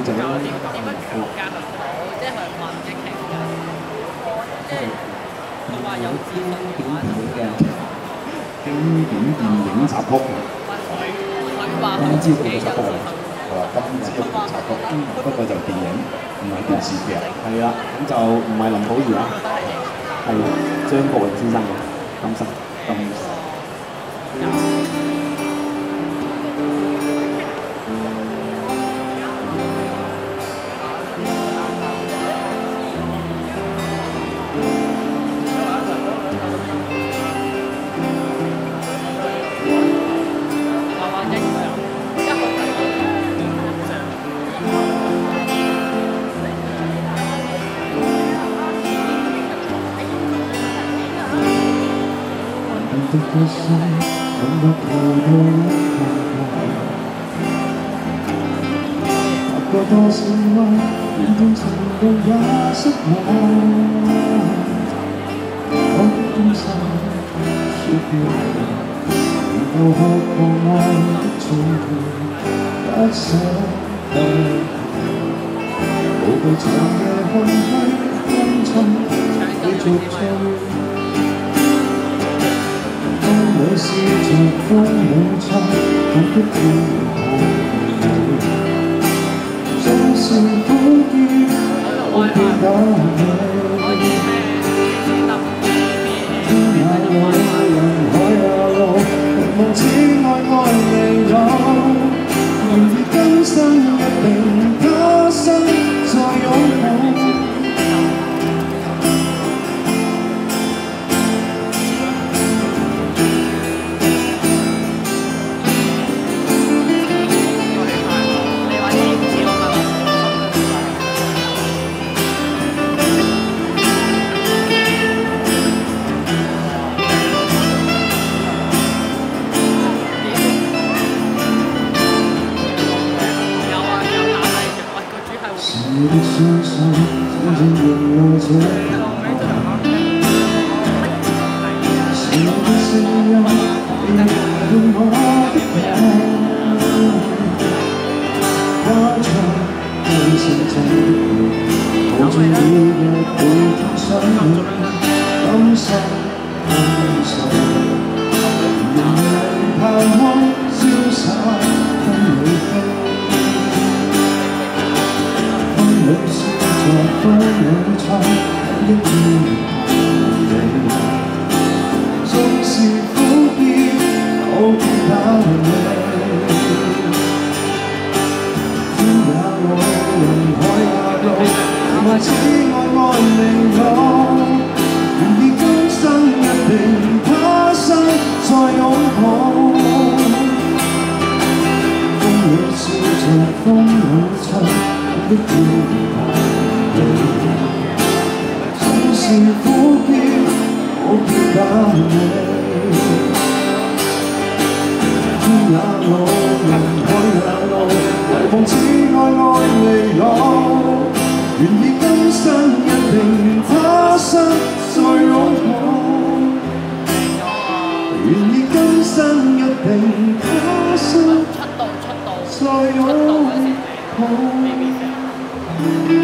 仔啦，點點樣強姦佢好，即係問嘅劇嘅，即係佢話有自信嘅話，嘅經典電影插曲，佢話今朝早嘅幾有插曲自信。係啦，今朝嘅插曲，不過就電影唔係電視劇。係啦，咁就唔係林保怡啦，係張國榮先生嘅金生金話難得嘅心，感覺到到一個踏过多少彎，連同程度也失望。我的終生說掉，然後學過愛的重調，不捨得無懼長夜空虛風塵，繼續追。試着風裏吹，我的天空總是苦澀，我見到你。你的雙手，真正仍留着。是你的聲音，你引動我的眼。花菜對成長的路，抱住每日每天相風裏笑着，風裏唱，一天地。縱是苦澀，我見到你。天也路，人海也路，我只愛愛未老。愿意今生一定他生再拥抱。風裏笑着，風裏唱，的天堂裏，縱是苦澀，我見到你。天也路，人海也路，唯夢只愛愛未老。願意今生一定他生再拥抱。願意今生一定他生再擁抱。Thank you.